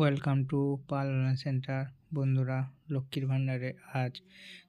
Welcome to পালনা centre বন্ধুরা, লক্ষ্মীর ভাণ্ডারে আজ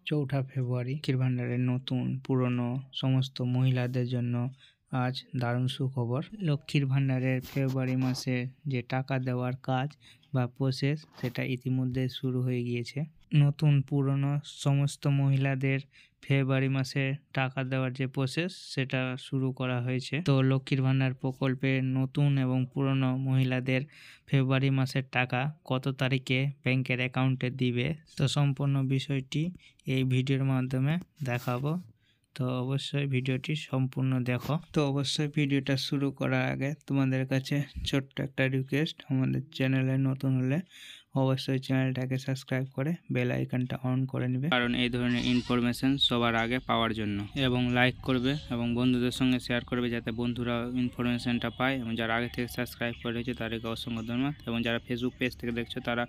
চৌঠা ফেব্রুয়ারি। লক্ষ্মীর ভাণ্ডারের নতুন, পুরনো সমস্ত মহিলাদের জন্য আজ দারুণ সুখবর। লক্ষ্মীর ভাণ্ডারের ফেব্রুয়ারি মাসে যে টাকা দেওয়ার কাজ বা প্রসেস সেটা ইতিমধ্যে শুরু হয়ে গিয়েছে। নতুন, পুরনো সমস্ত মহিলাদের ফেব্রুয়ারি মাসে টাকা দেওয়ার যে প্রসেস সেটা শুরু করা হয়েছে। তো লক্ষ্মীর ভাণ্ডার প্রকল্পে নতুন এবং পুরনো মহিলাদের ফেব্রুয়ারি মাসের টাকা কত তারিখে ব্যাংকের অ্যাকাউন্টে দিবে? তো সম্পূর্ণ বিষয়টি এই ভিডিওর মাধ্যমে দেখাবো। তো অবশ্যই ভিডিওটি সম্পূর্ণ দেখো। তো অবশ্যই ভিডিওটা শুরু করার আগে তোমাদের কাছে ছোট্ট একটা রিকোয়েস্ট আমাদের চ্যানেলে নতুন হলে অবশ্যই চ্যানেলটাকে সাবস্ক্রাইব করে বেল আইকনটা অন করে নেবে। কারণ এই ধরনের ইনফরমেশন সবার আগে পাওয়ার জন্য। এবং লাইক করবে এবং বন্ধুদের সঙ্গে শেয়ার করবে যাতে বন্ধুরা ইনফরমেশনটা পায়। এবং যারা আগে থেকে সাবস্ক্রাইব করে রয়েছে, তাদেরকে অসংখ্য ধন্যবাদ। এবং যারা ফেসবুক পেজ থেকে দেখছ, তারা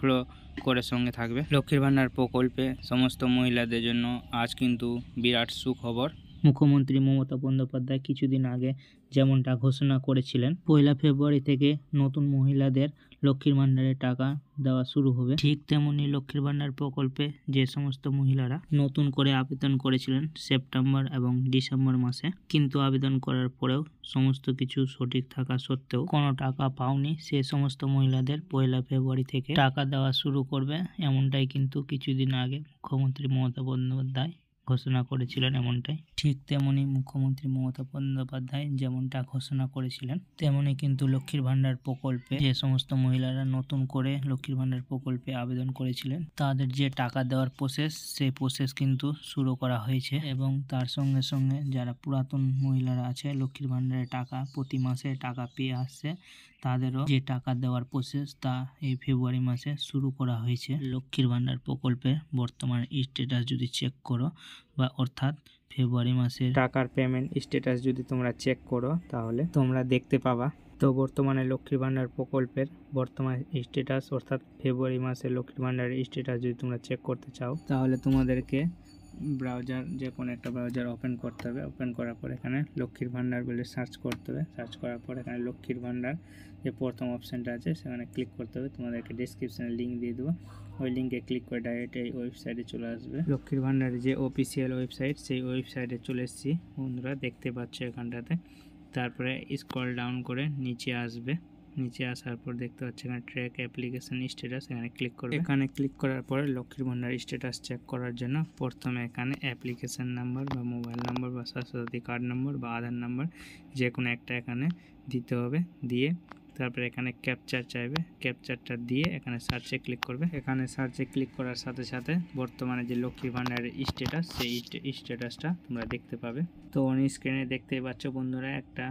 ফলো করে সঙ্গে থাকবে। লক্ষ্মীর ভাণ্ডার প্রকল্পে সমস্ত মহিলাদের জন্য আজ কিন্তু বিরাট সুখবর। মুখ্যমন্ত্রী মমতা বন্দ্যোপাধ্যায় কিছুদিন আগে যেমনটা ঘোষণা করেছিলেন, পয়লা ফেব্রুয়ারি থেকে নতুন মহিলাদের লক্ষ্মীর ভাণ্ডারের টাকা দেওয়া শুরু হবে। ঠিক তেমনি লক্ষ্মীর ভাণ্ডার প্রকল্পে যে সমস্ত মহিলারা নতুন করে আবেদন করেছিলেন সেপ্টেম্বর এবং ডিসেম্বর মাসে, কিন্তু আবেদন করার পরেও সমস্ত কিছু সঠিক থাকা সত্ত্বেও কোনো টাকা পাওনি। সে সমস্ত মহিলাদের পয়লা ফেব্রুয়ারি থেকে টাকা দেওয়া শুরু করবে, এমনটাই কিন্তু কিছুদিন আগে মুখ্যমন্ত্রী মমতা বন্দ্যোপাধ্যায় ঘোষণা করেছিলেন এমনটাই? ঠিক তেমনি মুখ্যমন্ত্রী মমতা বন্দ্যোপাধ্যায় যেমনটা ঘোষণা করেছিলেন, তেমনি কিন্তু লক্ষ্মীর ভাণ্ডার প্রকল্পে যে সমস্ত মহিলারা নতুন করে লক্ষ্মীর ভাণ্ডার প্রকল্পে আবেদন করেছিলেন, তাদের যে টাকা দেওয়ার প্রসেস সেই প্রসেস কিন্তু শুরু করা হয়েছে এবং তার সঙ্গে সঙ্গে যারা পুরাতন মহিলারা আছে, লক্ষ্মীর ভাণ্ডারের টাকা প্রতি মাসে টাকা পেয়ে আসছে তাদেরও যে টাকা দেওয়ার প্রসেস তা এই ফেব্রুয়ারি মাসে শুরু করা হয়েছে। লক্ষ্মীর ভাণ্ডার প্রকল্পের বর্তমান স্ট্যাটাস যদি চেক করো বা অর্থাৎ ফেব্রুয়ারি মাসের টাকার পেমেন্ট স্ট্যাটাস যদি তোমরা চেক করো তাহলে তোমরা দেখতে পাবা। তো বর্তমানে লক্ষ্মীর ভাণ্ডার প্রকল্পের বর্তমান স্ট্যাটাস অর্থাৎ ফেব্রুয়ারি মাসে লক্ষ্মীর ভাণ্ডারের স্ট্যাটাস যদি তোমরা চেক করতে চাও, তাহলে তোমাদেরকে ব্রাউজার যে কোনো একটা ব্রাউজার ওপেন করতে হবে। ওপেন করার পর এখানে লক্ষ্মীর ভাণ্ডার বলে সার্চ করতে হবে। সার্চ করার পর এখানে লক্ষ্মীর ভাণ্ডার যে প্রথম অপশানটা আছে, সেখানে ক্লিক করতে হবে। তোমাদেরকে ডিসক্রিপশানে লিঙ্ক দিয়ে দেবো। ওই লিঙ্কে ক্লিক করে ডাইরেক্ট এই ওয়েবসাইটে চলে আসবে। লক্ষ্মীর ভাণ্ডারের যে অফিসিয়াল ওয়েবসাইট সেই ওয়েবসাইটে চলে এসেছি। বন্ধুরা, দেখতে পাচ্ছ এখানটাতে। তারপরে স্ক্রল ডাউন করে নিচে আসবে। নিচে আসার পর দেখতে পাচ্ছি এখানে ট্র্যাক অ্যাপ্লিকেশন স্ট্যাটাস এখানে ক্লিক করবে। এখানে ক্লিক করার পরে লক্ষ্মীর ভান্ডার স্ট্যাটাস চেক করার জন্য প্রথমে এখানে অ্যাপ্লিকেশন নাম্বার বা মোবাইল নাম্বার বা স্বাস্থ্যসাথী কার্ড নাম্বার বা আধার নাম্বার যে কোনো একটা এখানে দিতে হবে। দিয়ে তারপরে এখানে ক্যাপচার চাইবে। ক্যাপচারটা দিয়ে এখানে সার্চে ক্লিক করবে। এখানে সার্চে ক্লিক করার সাথে সাথে বর্তমানে যে লক্ষ্মীর ভাণ্ডারের স্ট্যাটাস সেই স্ট্যাটাসটা তোমরা দেখতে পাবে। তো অন স্ক্রিনে দেখতেই পাচ্ছ বন্ধুরা, একটা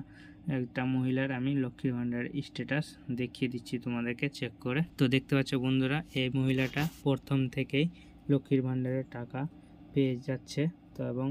একটা মহিলার আমি লক্ষ্মীর ভাণ্ডার স্ট্যাটাস দেখিয়ে দিচ্ছি তোমাদেরকে চেক করে। তো দেখতে পাচ্ছ বন্ধুরা, এই মহিলাটা প্রথম থেকেই লক্ষ্মীর ভাণ্ডারের টাকা পেয়ে যাচ্ছে। তো এবং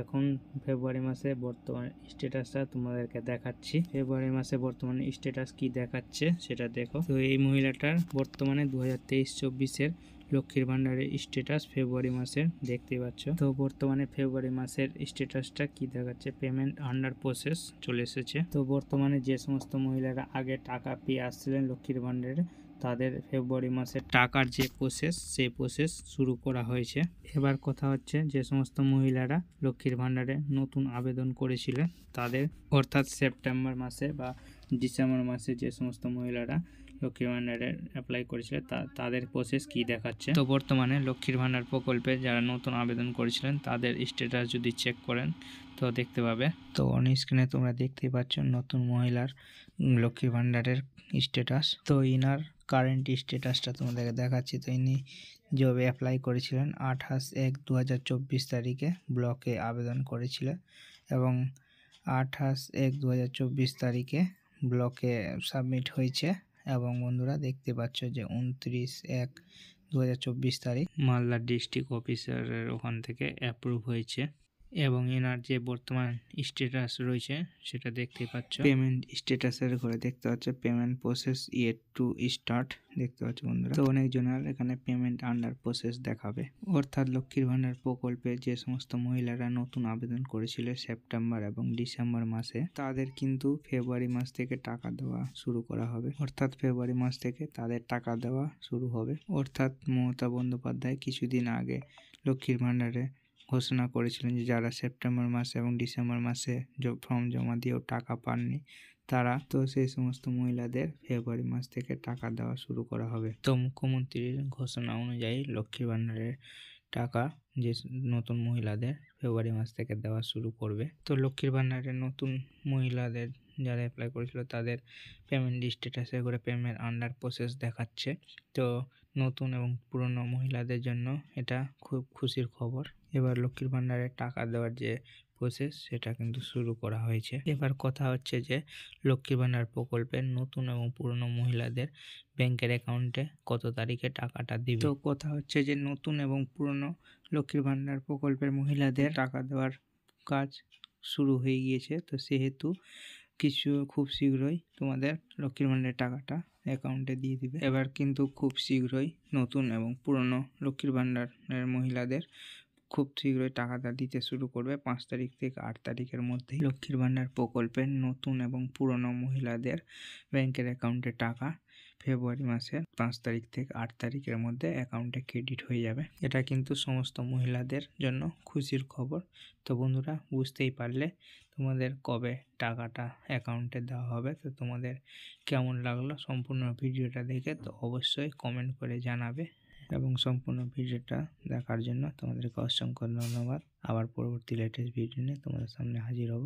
এখন ফেব্রুয়ারি মাসে বর্তমান স্ট্যাটাসটা তোমাদেরকে দেখাচ্ছি। ফেব্রুয়ারি মাসে বর্তমানে স্ট্যাটাস কি দেখাচ্ছে সেটা দেখো। তো এই মহিলাটার বর্তমানে দু হাজার তেইশ চব্বিশের লক্ষ্মীর ভান্ডারের স্ট্যাটাস ফেব্রুয়ারি মাসের দেখতে পাচ্ছ। তো বর্তমানে ফেব্রুয়ারি মাসের স্ট্যাটাসটা কি দেখাচ্ছে? পেমেন্ট আন্ডার প্রসেস চলে এসেছে। তো বর্তমানে যে সমস্ত মহিলারা আগে টাকা পেয়ে আসছিলেন লক্ষ্মীর ভান্ডারে তাদের ফেব্রুয়ারি মাসে টাকার যে প্রসেস সেই প্রসেস শুরু করা হয়েছে। এবার কথা হচ্ছে যে সমস্ত মহিলারা লক্ষ্মীর ভাণ্ডারে নতুন আবেদন করেছিলেন। তাদের অর্থাৎ সেপ্টেম্বর মাসে বা ডিসেম্বর মাসে যে সমস্ত মহিলারা লক্ষ্মীর ভাণ্ডারে অ্যাপ্লাই করেছিল তাদের প্রসেস কি দেখাচ্ছে? তো বর্তমানে লক্ষ্মীর ভাণ্ডার প্রকল্পে যারা নতুন আবেদন করেছিলেন, তাদের স্ট্যাটাস যদি চেক করেন, তো দেখতে পাবে। তো অন স্ক্রিনে তোমরা দেখতেই পাচ্ছ নতুন মহিলার লক্ষ্মীর ভাণ্ডারের স্ট্যাটাস তো ইনার কারেন্ট স্ট্যাটাসটা তোমাদেরকে দেখাচ্ছি, তো ইনি জবে অ্যাপ্লাই করেছিলেন আঠাশ এক দু হাজার তারিখে ব্লকে আবেদন করেছিলেন এবং আঠাশ এক দু হাজার তারিখে ব্লকে সাবমিট হয়েছে এবং বন্ধুরা দেখতে পাচ্ছ যে উনত্রিশ এক দু তারিখ মালদা ডিস্ট্রিক্ট অফিসারের ওখান থেকে অ্যাপ্রুভ হয়েছে। এবং এনার যে বর্তমান স্ট্যাটাস রয়েছে, সেটা দেখতে পাচ্ছ। পেমেন্ট স্ট্যাটাসের ঘরে দেখতে পাচ্ছ payment process yet to start দেখতে পাচ্ছ বন্ধুরা। তো অনেক জনের এখানে পেমেন্ট আন্ডার প্রসেস দেখাবে। অর্থাৎ লক্ষ্মীর ভান্ডার প্রকল্পে যে সমস্ত মহিলারা নতুন আবেদন করেছিল সেপ্টেম্বর এবং ডিসেম্বর মাসে, তাদের কিন্তু ফেব্রুয়ারি মাস থেকে টাকা দেওয়া শুরু করা হবে। অর্থাৎ ফেব্রুয়ারি মাস থেকে তাদের টাকা দেওয়া শুরু হবে। অর্থাৎ মমতা বন্দ্যোপাধ্যায় কিছুদিন আগে লক্ষ্মীর ভান্ডারে ঘোষণা করেছিলেন যে যারা সেপ্টেম্বর মাসে এবং ডিসেম্বর মাসে ফর্ম জমা দিয়েও টাকা পাননি, তারা তো সেই সমস্ত মহিলাদের ফেব্রুয়ারি মাস থেকে টাকা দেওয়া শুরু করা হবে। তো মুখ্যমন্ত্রীর ঘোষণা অনুযায়ী লক্ষ্মীর ভান্ডারের টাকা যে নতুন মহিলাদের ফেব্রুয়ারি মাস থেকে দেওয়া শুরু করবে, তো লক্ষ্মীর ভান্ডারের নতুন মহিলাদের যারা অ্যাপ্লাই করেছিল তাদের পেমেন্ট স্ট্যাটাসে করে পেমেন্ট আন্ডার প্রসেস দেখাচ্ছে। তো নতুন এবং পুরনো মহিলাদের জন্য এটা খুব খুশির খবর। এবার লক্ষ্মীর ভান্ডারে টাকা দেওয়ার যে প্রসেস সেটা কিন্তু শুরু করা হয়েছে। এবার কথা হচ্ছে যে, লক্ষ্মীর ভান্ডার প্রকল্পের নতুন এবং পুরনো মহিলাদের ব্যাংকের অ্যাকাউন্টে কত তারিখে টাকাটা দিবে? তো কথা হচ্ছে যে, নতুন এবং পুরনো লক্ষ্মীর ভান্ডার প্রকল্পের মহিলাদের টাকা দেওয়ার কাজ শুরু হয়ে গিয়েছে। তো সেহেতু কিছু খুব শীঘ্রই তোমাদের লক্ষ্মীর ভান্ডারের টাকাটা অ্যাকাউন্টে দিয়ে দিবে। এবার কিন্তু খুব শীঘ্রই নতুন এবং পুরনো লক্ষ্মীর ভান্ডারের মহিলাদের খুব শীঘ্রই টাকাটা দিতে শুরু করবে। পাঁচ তারিখ থেকে আট তারিখের মধ্যেই লক্ষ্মীর ভান্ডার প্রকল্পের নতুন এবং পুরনো মহিলাদের ব্যাংকের অ্যাকাউন্টে টাকা ফেব্রুয়ারি মাসের পাঁচ তারিখ থেকে আট তারিখের মধ্যে অ্যাকাউন্টে ক্রেডিট হয়ে যাবে। এটা কিন্তু সমস্ত মহিলাদের জন্য খুশির খবর। তো বন্ধুরা, বুঝতেই পারলে তোমাদের কবে টাকাটা অ্যাকাউন্টে দেওয়া হবে, তো তোমাদের কেমন লাগল সম্পূর্ণ ভিডিওটা দেখে তো অবশ্যই কমেন্ট করে জানাবে। এবং সম্পূর্ণ ভিডিওটা দেখার জন্য তোমাদেরকে অসংখ্য ধন্যবাদ। আবার পরবর্তী লেটেস্ট ভিডিও নিয়ে তোমাদের সামনে হাজির হব।